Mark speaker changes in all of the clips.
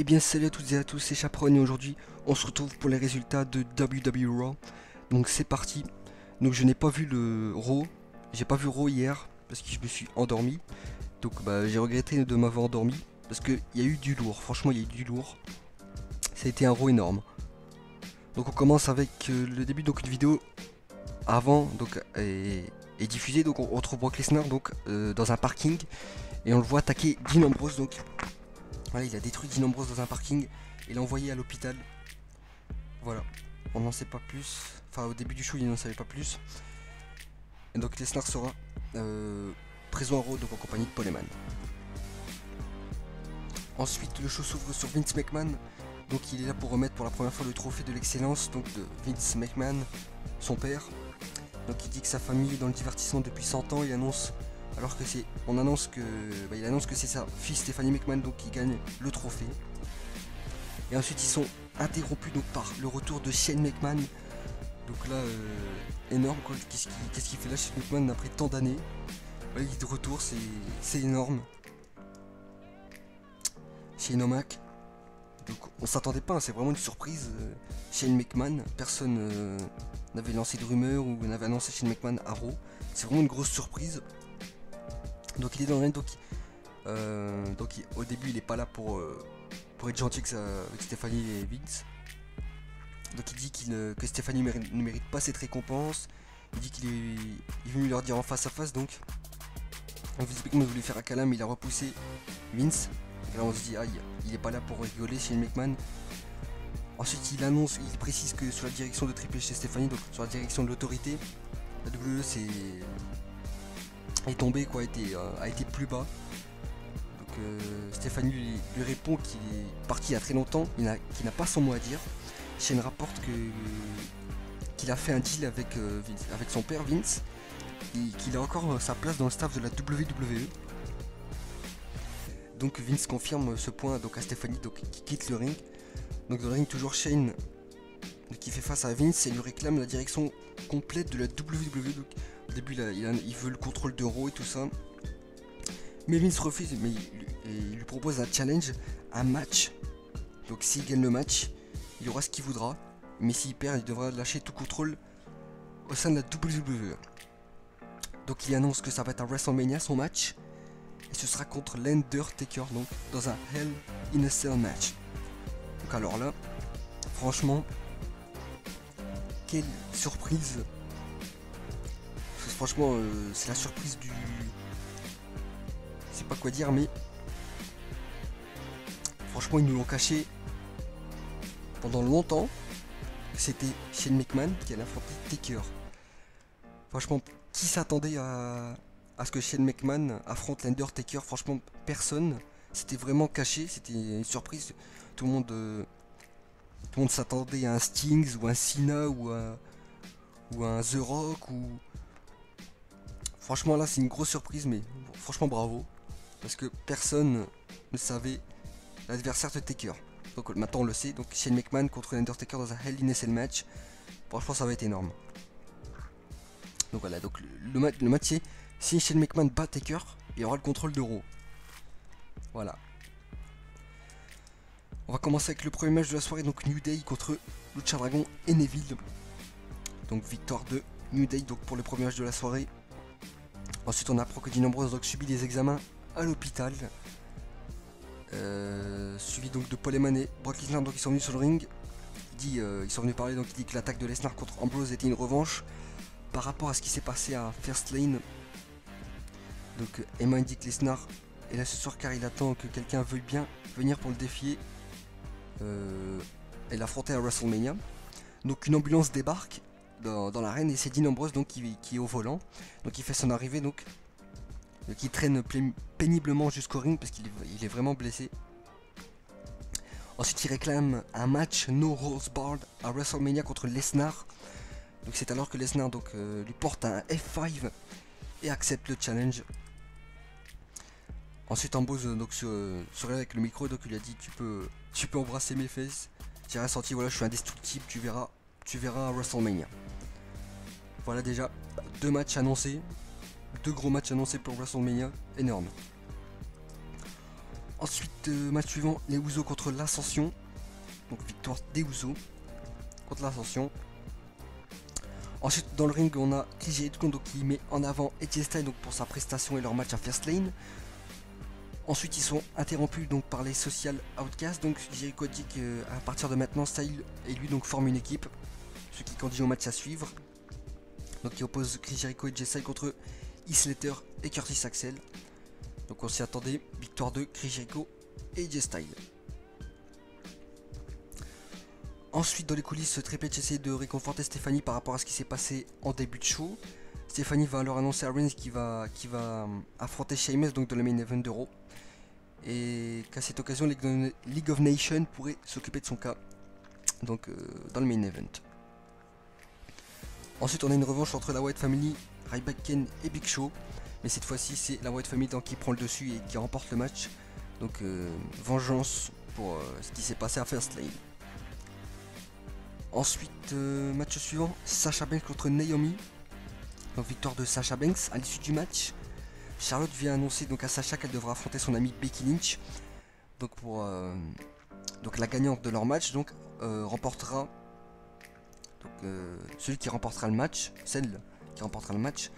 Speaker 1: Eh bien salut à toutes et à tous, c'est Chaperon et aujourd'hui on se retrouve pour les résultats de WWE Raw. Donc c'est parti. Donc je n'ai pas vu le Raw, j'ai pas vu Raw hier parce que je me suis endormi. Donc bah, j'ai regretté de m'avoir endormi parce qu'il y a eu du lourd, franchement il y a eu du lourd. Ça a été un Raw énorme. Donc on commence avec euh, le début donc vidéo avant donc est, diffusée donc on retrouve Brock Lesnar donc euh, dans un parking et on le voit attaquer Dean donc il a détruit Dean Ambrose dans un parking et l'a envoyé à l'hôpital. Voilà, on n'en sait pas plus. Enfin, au début du show, il n'en savait pas plus. Et donc Lesnar sera euh, présent en donc en compagnie de Paul Heyman. Ensuite, le show s'ouvre sur Vince McMahon. Donc il est là pour remettre pour la première fois le trophée de l'excellence donc de Vince McMahon, son père. Donc il dit que sa famille est dans le divertissement depuis 100 ans. Il annonce alors que c'est, on annonce que, bah, il annonce que c'est sa fille Stéphanie McMahon qui gagne le trophée. Et ensuite ils sont interrompus donc par le retour de Shane McMahon. Donc là, euh, énorme quoi. Qu'est-ce qu'il fait là Shane McMahon après tant d'années? Il est de retour, c'est énorme. Shane O'Mac. Donc on s'attendait pas, hein, c'est vraiment une surprise. Euh, Shane McMahon, personne euh, n'avait lancé de rumeurs ou n'avait annoncé Shane McMahon à Raw. C'est vraiment une grosse surprise. Donc il est dans le ring, donc, euh, donc au début il est pas là pour, euh, pour être gentil avec Stéphanie et Vince. Donc il dit euh, que Stéphanie ne mérite pas cette récompense. Il dit qu'il est, venu leur dire en face à face donc. Vince McMahon voulait faire un câlin mais il a repoussé Vince. Et là on se dit aïe, il est pas là pour rigoler chez McMahon. Ensuite il annonce, il précise que sur la direction de Triple chez Stéphanie, donc sur la direction de l'autorité, la WWE c'est est tombé, quoi, a été, euh, a été plus bas. Donc euh, Stéphanie lui, répond qu'il est parti il y a très longtemps, qu'il n'a pas son mot à dire. Shane rapporte que qu'il a fait un deal avec, euh, son père Vince et qu'il a encore sa place dans le staff de la WWE. Donc Vince confirme ce point donc à Stéphanie qui quitte le ring. Donc dans le ring toujours Shane qui fait face à Vince et lui réclame la direction complète de la WWE. Au début, il, veut le contrôle d'euro et tout ça. Mais Vince refuse, mais il, lui propose un challenge, un match. Donc s'il gagne le match, il aura ce qu'il voudra. Mais s'il perd, il devra lâcher tout contrôle au sein de la WWE. Donc il annonce que ça va être un WrestleMania, son match. Et ce sera contre l'Undertaker, donc dans un Hell in a Cell match. Donc alors là, franchement, quelle surprise franchement, euh, c'est la surprise du. Je sais pas quoi dire, mais. Franchement, ils nous l'ont caché pendant longtemps. C'était Shane McMahon qui allait affronter Taker. Franchement, qui s'attendait à, ce que Shane McMahon affronte l'Undertaker? Franchement, personne. C'était vraiment caché, c'était une surprise. Tout le monde, euh, s'attendait à un Stings ou un Cena ou ou un The Rock ou, Franchement là c'est une grosse surprise mais franchement bravo. Parce que personne ne savait l'adversaire de Taker. Donc maintenant on le sait. Donc Shane McMahon contre l'Undertaker dans un Hell in a Cell match. Franchement ça va être énorme. Donc voilà, donc le, le match si Shane McMahon bat Taker, il aura le contrôle d'Euro. Voilà. On va commencer avec le premier match de la soirée, donc New Day contre Lucha Dragon et Neville. Donc victoire de New Day donc pour le premier match de la soirée. Ensuite, on apprend que Dean Ambrose donc subit des examens à l'hôpital. Euh, suivi donc de Paul et Brock Lesnar donc ils sont venus sur le ring. dit, euh, ils sont venus parler donc il dit que l'attaque de Lesnar contre Ambrose était une revanche par rapport à ce qui s'est passé à First Lane. Donc Emma indique Lesnar est là ce soir car il attend que quelqu'un veuille bien venir pour le défier euh, et l'affronter à WrestleMania. Donc une ambulance débarque dans, l'arène et c'est Dean donc, qui, est au volant. Donc il fait son arrivée donc. Qui traîne péniblement jusqu'au ring parce qu'il est, vraiment blessé. Ensuite il réclame un match No Rose Barred à WrestleMania contre Lesnar. Donc c'est alors que Lesnar donc, euh, lui porte un F5 et accepte le challenge. Ensuite Ambrose donc sur, avec le micro donc il a dit tu peux tu peux embrasser mes fesses. J'ai ressenti voilà je suis indestructible tu verras tu verras à WrestleMania. Voilà déjà deux matchs annoncés. Deux gros matchs annoncés pour WrestleMania. Énorme. Ensuite, euh, match suivant, les Ouzo contre l'Ascension. Donc victoire des Ouzo contre l'Ascension. Ensuite, dans le ring, on a Chris donc, qui met en avant Style donc, pour sa prestation et leur match à First Lane. Ensuite, ils sont interrompus donc, par les Social Outcasts. Donc, Jericho dit qu'à partir de maintenant, Style et lui donc, forment une équipe. Ce qui conduit au match à suivre. Donc, il oppose Chris Jericho et Style contre Isletter et Curtis Axel. Donc, on s'y attendait. Victoire de Chris Jericho et J Style. Ensuite, dans les coulisses, Triple H essaie de réconforter Stéphanie par rapport à ce qui s'est passé en début de show. Stéphanie va alors annoncer à Reigns qui va, qui va euh, affronter Sheamus donc dans le main event d'Euro. Et qu'à cette occasion, League of Nations pourrait s'occuper de son cas. Donc euh, dans le main event. Ensuite, on a une revanche entre la White Family, Ryback Ken et Big Show. Mais cette fois-ci, c'est la White Family qui prend le dessus et qui remporte le match. Donc, euh, vengeance pour ce qui s'est passé à First Lane. Ensuite, euh, match suivant, Sacha Banks contre Naomi. Donc victoire de Sacha Banks à l'issue du match. Charlotte vient annoncer donc à Sacha qu'elle devra affronter son amie Becky Lynch. Donc pour euh, donc la gagnante de leur match donc euh, remportera celui qui remportera le match, celle qui remportera le match,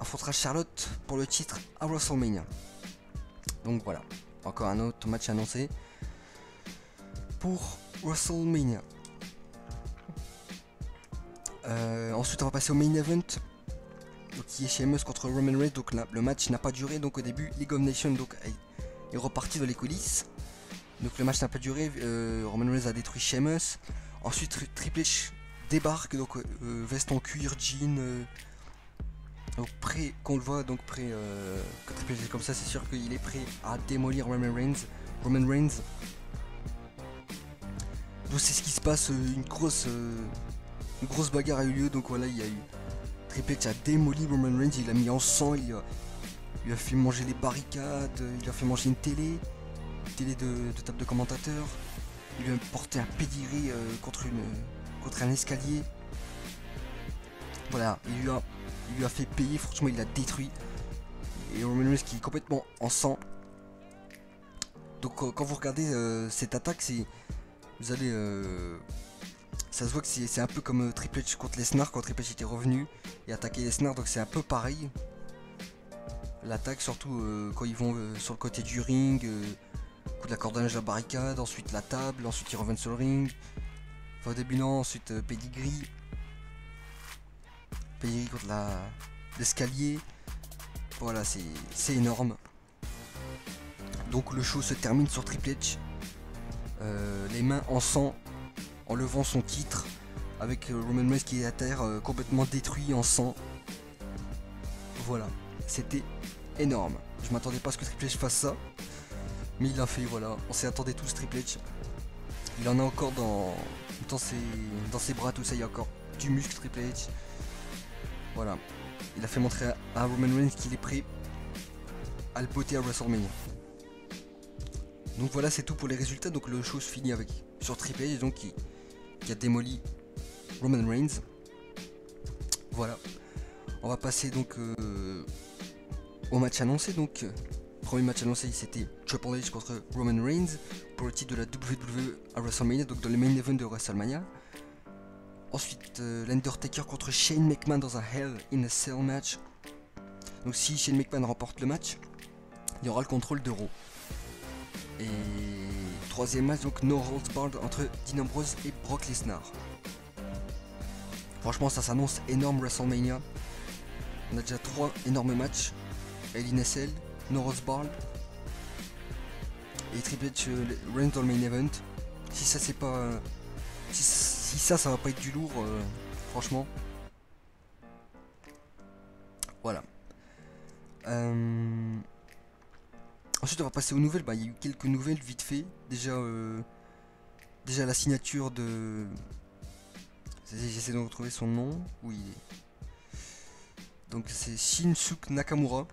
Speaker 1: affrontera Charlotte pour le titre à WrestleMania. Donc voilà, encore un autre match annoncé pour WrestleMania. Euh, ensuite, on va passer au main event. qui est Sheamus contre Roman Reigns. Donc là, le match n'a pas duré. Donc au début, League of Nations donc, est reparti dans les coulisses. Donc le match n'a pas duré. Euh, Roman Reigns a détruit Sheamus. Ensuite, Triple H débarque. Donc euh, veste en cuir, jean. donc prêt, qu'on le voit, donc prêt. quand Triple H est comme ça, c'est sûr qu'il est prêt à démolir Roman Reigns. Roman Reigns. Donc c'est ce qui se passe. Une grosse une grosse bagarre a eu lieu, donc voilà, il y a eu. Triple H a démoli Roman Reigns, il a mis en sang, il a, fait manger les barricades, il a fait manger une télé, une télé de, table de commentateur, il lui a porté un euh, contre, une, contre un escalier. Voilà, il lui, a, il lui a fait payer, franchement il l'a détruit. Et Roman Reigns qui est complètement en sang. Donc quand vous regardez euh, cette attaque, c'est vous allez euh, ça se voit que c'est un peu comme euh, Triple H contre Lesnar quand Triple H était revenu et attaqué Lesnar, donc c'est un peu pareil. L'attaque, surtout euh, quand ils vont euh, sur le côté du ring, coup de la cordonnage de la barricade, ensuite la table, ensuite ils reviennent sur le ring. Au ensuite pedigree. Pedigree contre l'escalier. Voilà, c'est énorme. Donc le show se termine sur Triple H. les mains en sang en levant son titre avec euh, Roman Reigns qui est à terre euh, complètement détruit en sang. Voilà, c'était énorme. Je m'attendais pas à ce que Triple H fasse ça, mais il l'a fait, voilà. On s'y attendait tous, Triple H. Il en a encore dans, ses, bras, tout ça, il y a encore du muscle, Triple H. Voilà, il a fait montrer à, Roman Reigns qu'il est prêt à le botter à WrestleMania. Donc voilà, c'est tout pour les résultats. Donc le show se finit avec sur Triple H, donc qui, a démoli Roman Reigns. Voilà. On va passer donc euh, au match annoncé. Donc, premier match annoncé, c'était Triple H contre Roman Reigns pour le titre de la WWE à WrestleMania, donc dans le main event de WrestleMania. Ensuite, euh, contre Shane McMahon dans un Hell in a Cell match. Donc, si Shane McMahon remporte le match, il y aura le contrôle de Raw. Et troisième match, donc No Holds Barred entre Dean et Brock Lesnar. Franchement, ça s'annonce énorme WrestleMania. On a déjà trois énormes matchs. LNSL, No Holds Barred et Triple H euh, Reigns main event. Si ça c'est pas, si, ça ça va pas être du lourd, euh, franchement. Voilà. Euh... Ensuite, on va passer aux nouvelles. Bah, il y a eu quelques nouvelles vite fait. Déjà, euh, déjà la signature de. J'essaie de retrouver son nom. Oui. Donc c'est Shinsuke Nakamura.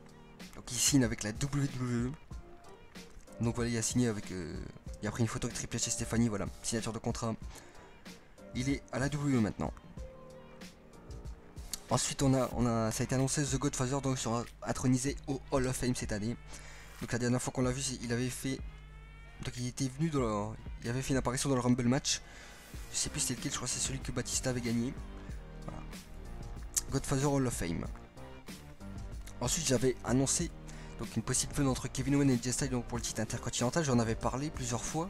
Speaker 1: Donc il signe avec la WWE. Donc voilà, il a signé avec. Euh, il a pris une photo avec Triple H et Stéphanie. Voilà, signature de contrat. Il est à la WWE maintenant. Ensuite, on a, on a, ça a été annoncé The Godfather donc sera intronisé au Hall of Fame cette année. Donc la dernière fois qu'on l'a vu, il avait fait. Donc il était venu dans Il avait fait une apparition dans le Rumble match. Je sais plus c'était lequel, je crois que c'est celui que Batista avait gagné. Voilà. Godfather Hall of Fame. Ensuite j'avais annoncé donc une possible fun entre Kevin Owens et Jay Styles donc pour le titre intercontinental. J'en avais parlé plusieurs fois.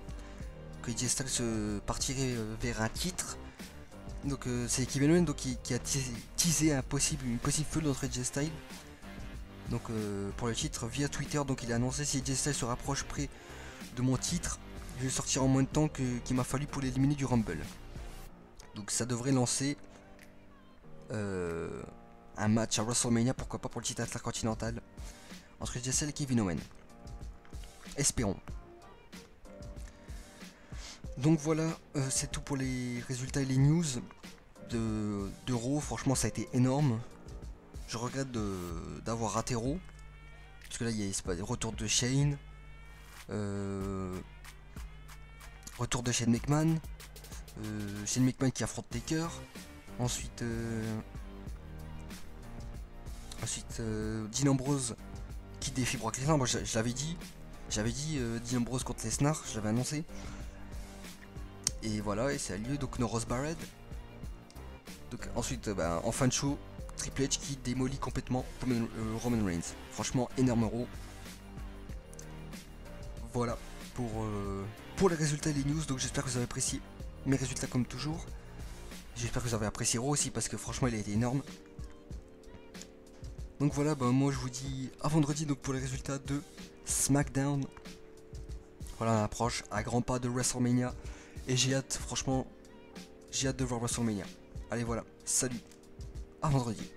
Speaker 1: Que Jay Styles se partirait euh, vers un titre. Donc euh, c'est Kevin Owens qui, a teasé un possible, une possible feu entre Jay Styles. Donc euh, pour le titre via Twitter, donc il a annoncé si Jay Styles se rapproche près de mon titre, je vais sortir en moins de temps qu'il m'a fallu pour l'éliminer du Rumble. Donc ça devrait lancer euh, un match à WrestleMania, pourquoi pas pour le titre intercontinental, entre Styles et Kevin Owens. Espérons. Donc voilà, euh, c'est tout pour les résultats et les news de, Raw. Franchement, ça a été énorme. Je regrette d'avoir raté Raw. Parce que là, il y a pas, retour de Shane. Euh, retour de Shane McMahon. Euh, Shane McMahon qui affronte Taker. Ensuite, ensuite Dean Ambrose qui défie Brock Lesnar. Moi, je, l'avais dit. J'avais dit Dean Ambrose contre Lesnar. Je l'avais annoncé. Et voilà, et c'est à lieu donc Noros Barrett. Donc ensuite, euh, bah, en fin de show, Triple H qui démolit complètement Roman euh, Reigns. Franchement, énorme euro. Voilà pour, euh, pour les résultats et les news. Donc j'espère que vous avez apprécié mes résultats comme toujours. J'espère que vous avez apprécié Raw aussi parce que franchement il a été énorme. Donc voilà, bah, moi je vous dis à vendredi donc pour les résultats de SmackDown. Voilà, on approche à grands pas de WrestleMania. Et j'ai hâte, franchement, j'ai hâte de voir WrestleMania. Allez voilà, salut, à vendredi.